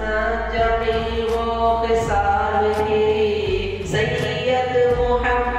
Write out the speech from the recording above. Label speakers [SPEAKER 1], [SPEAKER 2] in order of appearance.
[SPEAKER 1] حسنت جميع خصال محمد